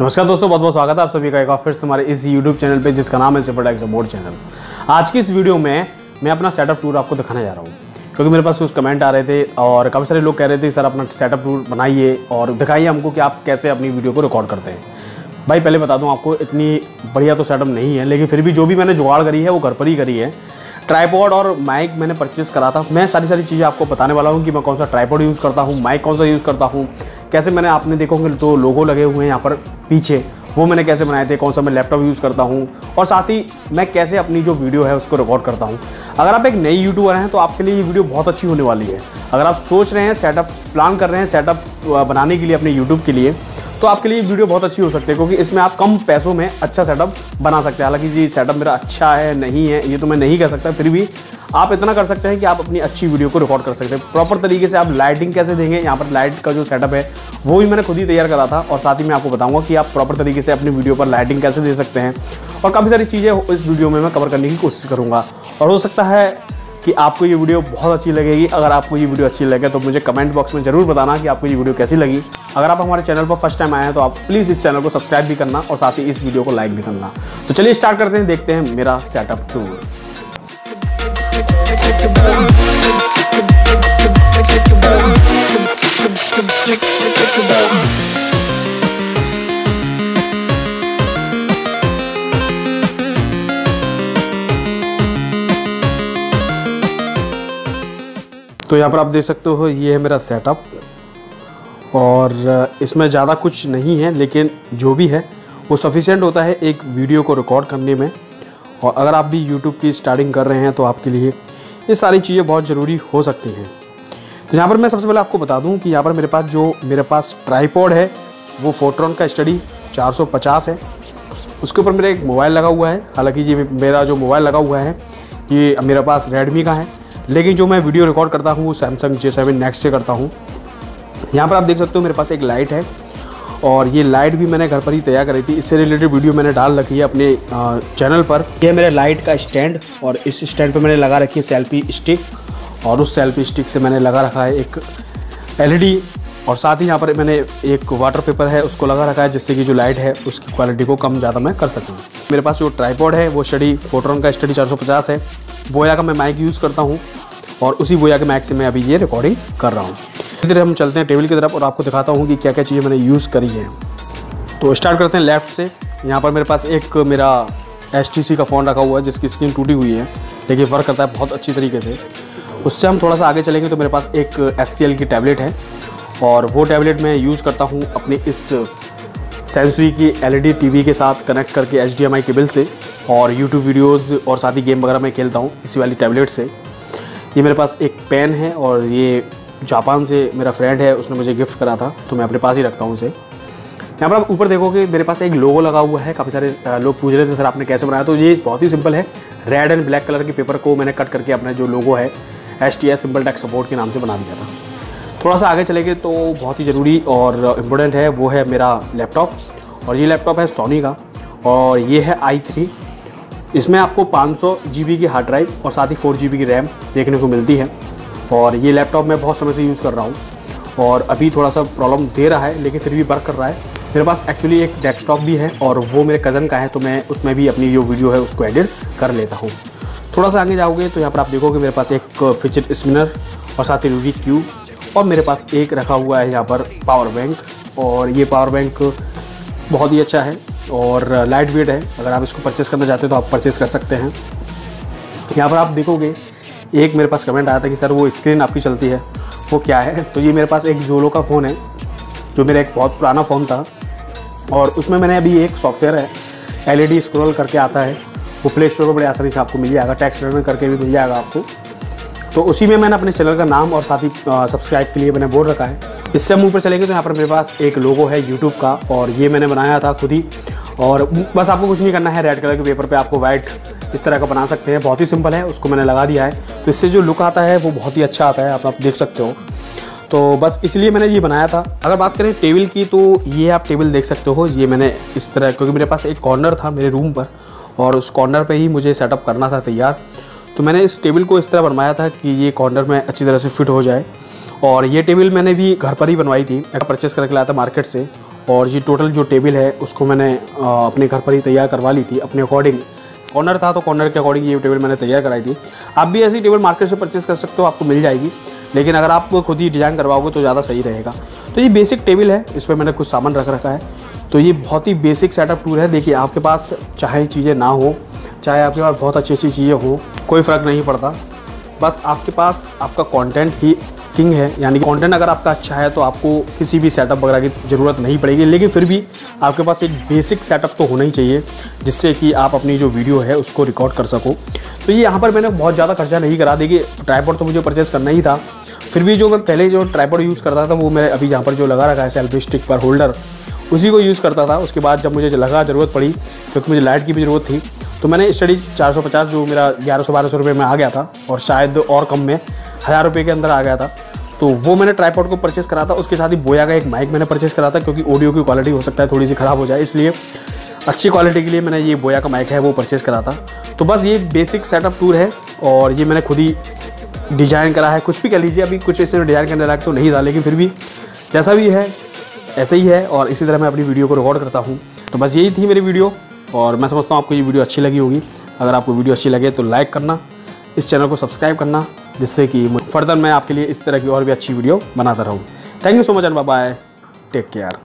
नमस्कार दोस्तों, बहुत बहुत स्वागत है आप सभी का एक बार फिर से हमारे इस YouTube चैनल पे, जिसका नाम है सिपर एक्स बोर्ड चैनल आज की इस वीडियो में मैं अपना सेटअप टूर आपको दिखाने जा रहा हूँ। क्योंकि मेरे पास कुछ कमेंट आ रहे थे और काफ़ी सारे लोग कह रहे थे, सर, अपना सेटअप टूर बनाइए और दिखाइए हमको कि आप कैसे अपनी वीडियो को रिकॉर्ड करते हैं। भाई, पहले बता दूँ, आपको इतनी बढ़िया तो सेटअप नहीं है, लेकिन फिर भी जो भी मैंने जुगाड़ करी है, वो घर पर ही करी है। ट्राईपॉड और माइक मैंने परचेस करा था। मैं सारी सारी चीज़ें आपको बताने वाला हूँ कि मैं कौन सा ट्राईपॉड यूज़ करता हूँ माइक कौन सा यूज़ करता हूँ, कैसे मैंने आपने देखोगे तो लोगो लगे हुए हैं यहाँ पर पीछे, वो मैंने कैसे बनाए थे, कौन सा मैं लैपटॉप यूज़ करता हूँ और साथ ही मैं कैसे अपनी जो वीडियो है उसको रिकॉर्ड करता हूँ। अगर आप एक नई यूट्यूबर हैं तो आपके लिए ये वीडियो बहुत अच्छी होने वाली है। अगर आप सोच रहे हैं सेटअप प्लान कर रहे हैं सेटअप बनाने के लिए अपने यूट्यूब के लिए तो आपके लिए वीडियो बहुत अच्छी हो सकती है, क्योंकि इसमें आप कम पैसों में अच्छा सेटअप बना सकते हैं। हालाँकि जी सेटअप मेरा अच्छा है, नहीं है, ये तो मैं नहीं कह सकता, फिर भी आप इतना कर सकते हैं कि आप अपनी अच्छी वीडियो को रिकॉर्ड कर सकते हैं। प्रॉपर तरीके से आप लाइटिंग कैसे देंगे, यहाँ पर लाइट का जो सेटअप है, वो भी मैंने खुद ही तैयार करा था, और साथ ही मैं आपको बताऊँगा कि आप प्रॉपर तरीके से अपनी वीडियो पर लाइटिंग कैसे दे सकते हैं। और काफ़ी सारी चीज़ें इस वीडियो में मैं कवर करने की कोशिश करूँगा। और हो सकता है कि आपको ये वीडियो बहुत अच्छी लगेगी। अगर आपको ये वीडियो अच्छी लगे तो मुझे कमेंट बॉक्स में ज़रूर बताना कि आपको ये वीडियो कैसी लगी। अगर आप हमारे चैनल पर फ़र्स्ट टाइम आए हैं तो आप प्लीज़ इस चैनल को सब्सक्राइब भी करना और साथ ही इस वीडियो को लाइक भी करना। तो चलिए स्टार्ट करते हैं, देखते हैं मेरा सेटअप टूर तो यहाँ पर आप देख सकते हो, ये है मेरा सेटअप और इसमें ज़्यादा कुछ नहीं है, लेकिन जो भी है, वो सफिशेंट होता है एक वीडियो को रिकॉर्ड करने में। और अगर आप भी यूट्यूब की स्टार्टिंग कर रहे हैं तो आपके लिए ये सारी चीज़ें बहुत ज़रूरी हो सकती हैं। तो यहाँ पर मैं सबसे पहले आपको बता दूँ कि यहाँ पर मेरे पास जो, मेरे पास ट्राईपॉड है, वो फोट्रॉन का स्टडी 450 है। उसके ऊपर मेरा एक मोबाइल लगा हुआ है। हालाँकि ये मेरा जो मोबाइल लगा हुआ है, ये मेरे पास रेडमी का है। लेकिन जो मैं वीडियो रिकॉर्ड करता हूँ, वो सैमसंग जे सेवन नेक्स्ट से करता हूँ। यहाँ पर आप देख सकते हो मेरे पास एक लाइट है और ये लाइट भी मैंने घर पर ही तैयार करी थी। इससे रिलेटेड वीडियो मैंने डाल रखी है अपने चैनल पर। यह मेरे लाइट का स्टैंड और इस स्टैंड पर मैंने लगा रखी है सेल्फी स्टिक और उस सेल्फी स्टिक से मैंने लगा रखा है एक एलईडी और साथ ही यहाँ पर मैंने एक वाटर पेपर है, उसको लगा रखा है जिससे कि जो लाइट है, उसकी क्वालिटी को कम ज़्यादा मैं कर सकूँ। मेरे पास जो ट्राईपॉड है, वो स्टडी फोटोन का स्टडी 450 है। बोया का मैं माइक यूज़ करता हूँ और उसी बोया के माइक से मैं अभी ये रिकॉर्डिंग कर रहा हूँ। धीरे हम चलते हैं टेबल की तरफ़ और आपको दिखाता हूँ कि क्या क्या चीज़ें मैंने यूज़ करी है। तो स्टार्ट करते हैं लेफ़्ट से। यहाँ पर मेरे पास एक मेरा एसटीसी का फ़ोन रखा हुआ है, जिसकी स्क्रीन टूटी हुई है। लेकिन वर्क करता है बहुत अच्छी तरीके से। उससे हम थोड़ा सा आगे चलेंगे तो मेरे पास एक एससीएल की टैबलेट है। और वो टैबलेट मैं यूज़ करता हूँ अपने इस सेंसरी की एलईडी टीवी के साथ कनेक्ट करके एच डी केबल से और यूट्यूब वीडियोस और साथ ही गेम वगैरह मैं खेलता हूँ इसी वाली टैबलेट से। ये मेरे पास एक पेन है और ये जापान से मेरा फ्रेंड है, उसने मुझे गिफ्ट करा था तो मैं अपने पास ही रखता हूँ उसे। यहाँ पर आप ऊपर देखोगे, मेरे पास एक लोगो लगा हुआ है, काफ़ी सारे लोग पूछ रहे थे, सर, आपने कैसे बनाया? तो ये बहुत ही सिंपल है। रेड एंड ब्लैक कलर के पेपर को मैंने कट करके अपना जो लोगो है S T simple tax support के नाम से बना दिया था। थोड़ा सा आगे चलेंगे तो बहुत ही ज़रूरी और इम्पोर्टेंट है, वो है मेरा लैपटॉप और ये लैपटॉप है सोनी का और ये है आई थ्री इसमें आपको 500 सौ की हार्ड ड्राइव और साथ ही फोर की रैम देखने को मिलती है। और ये लैपटॉप मैं बहुत समय से यूज़ कर रहा हूँ और अभी थोड़ा सा प्रॉब्लम दे रहा है, लेकिन फिर भी वर्क कर रहा है। मेरे पास एक्चुअली एक डेस्कटॉप भी है और वो मेरे कज़न का है तो मैं उसमें भी अपनी जो वीडियो है उसको एडिट कर लेता हूँ। थोड़ा सा आगे जाओगे तो यहाँ पर आप देखोगे मेरे पास एक फिजिट स्पिनर और साथ ही रूडी क्यूब और मेरे पास एक रखा हुआ है यहाँ पर पावर बैंक और ये पावर बैंक बहुत ही अच्छा है, और लाइट वेट है। अगर आप इसको परचेस करना चाहते हो तो आप परचेस कर सकते हैं। यहाँ पर आप देखोगे, एक मेरे पास कमेंट आया था कि, सर, वो स्क्रीन आपकी चलती है, वो क्या है? तो ये मेरे पास एक जोलो का फ़ोन है, जो मेरा एक बहुत पुराना फ़ोन था, और उसमें मैंने अभी एक सॉफ्टवेयर है एलईडी स्क्रॉल करके आता है, वो प्ले स्टोर पर बड़े आसानी से आपको मिल जाएगा टैक्स रिटर्न करके भी मिल जाएगा आपको। तो उसी में मैंने अपने चैनल का नाम और साथ ही सब्सक्राइब के लिए मैंने बोर्ड रखा है। इससे हम ऊपर चलेंगे तो यहाँ पर मेरे पास एक लोगो है यूट्यूब का और ये मैंने बनाया था खुद ही। और बस आपको कुछ नहीं करना है रेड कलर के पेपर पे आपको वाइट इस तरह का बना सकते हैं। बहुत ही सिंपल है उसको मैंने लगा दिया है। तो इससे जो लुक आता है वो बहुत ही अच्छा आता है आप, आप देख सकते हो। तो बस इसलिए मैंने ये बनाया था। अगर बात करें टेबल की तो ये आप टेबल देख सकते हो। ये मैंने इस तरह क्योंकि मेरे पास एक कॉर्नर था मेरे रूम पर और उस कॉर्नर पे ही मुझे सेटअप करना था तैयार। तो मैंने इस टेबल को इस तरह बनवाया था कि ये कॉर्नर में अच्छी तरह से फिट हो जाए। और ये टेबल मैंने भी घर पर ही बनवाई थी परचेस करके लाया था मार्केट से। और ये टोटल जो टेबल है, उसको मैंने अपने घर पर ही तैयार करवा ली थी, अपने अकॉर्डिंग कॉर्नर था तो कॉर्नर के अकॉर्डिंग ये टेबल मैंने तैयार कराई थी। आप भी ऐसी टेबल मार्केट से परचेस कर सकते हो, आपको मिल जाएगी। लेकिन अगर आप खुद ही डिज़ाइन करवाओगे तो ज़्यादा सही रहेगा। तो ये बेसिक टेबल है इस पर मैंने कुछ सामान रख रखा है। तो ये बहुत ही बेसिक सेटअप टूर है। देखिए, आपके पास चाहे चीज़ें ना हो चाहे आपके पास बहुत अच्छी अच्छी चीज़ें हो, कोई फ़र्क नहीं पड़ता। बस आपके पास, आपका कंटेंट ही किंग है। यानी कि कंटेंट अगर आपका अच्छा है तो आपको किसी भी सेटअप वगैरह की ज़रूरत नहीं पड़ेगी। लेकिन फिर भी आपके पास एक बेसिक सेटअप तो होना ही चाहिए, जिससे कि आप अपनी जो वीडियो है, उसको रिकॉर्ड कर सको। तो ये यहाँ पर मैंने बहुत ज़्यादा खर्चा नहीं करा। देखिए ट्राईपॉड तो मुझे परचेस करना ही था। फिर भी जो मैं पहले जो ट्राईपॉड यूज़ करता था, वो मैं अभी यहाँ पर जो लगा रखा है सेल्फी स्टिक पर होल्डर उसी को यूज़ करता था। उसके बाद जब मुझे लगा, ज़रूरत पड़ी, क्योंकि मुझे लाइट की भी ज़रूरत थी तो मैंने स्टडी 450 जो मेरा ग्यारह सौ, बारह सौ रुपये में आ गया था, और शायद और कम में हज़ार रुपये के अंदर आ गया था। तो वो मैंने ट्राईपॉड को परचेस करा था, उसके साथ ही बोया का एक माइक मैंने परचेस करा था, क्योंकि ऑडियो की क्वालिटी हो सकता है थोड़ी सी ख़राब हो जाए, इसलिए अच्छी क्वालिटी के लिए मैंने ये बोया का माइक है, वो परचेस करा था। तो बस ये बेसिक सेटअप टूर है, और ये मैंने खुद ही डिज़ाइन करा है। कुछ भी कह लीजिए, अभी कुछ ऐसे डिज़ाइन करने लायक तो नहीं था, लेकिन फिर भी जैसा भी है, ऐसे ही है, और इसी तरह मैं अपनी वीडियो को रिकॉर्ड करता हूँ। तो बस यही थी मेरी वीडियो और मैं समझता हूँ आपको ये वीडियो अच्छी लगी होगी। अगर आपको वीडियो अच्छी लगे तो लाइक करना, इस चैनल को सब्सक्राइब करना, जिससे कि फर्दर मैं आपके लिए इस तरह की और भी अच्छी वीडियो बनाता रहूँ। Thank you so much and bye take care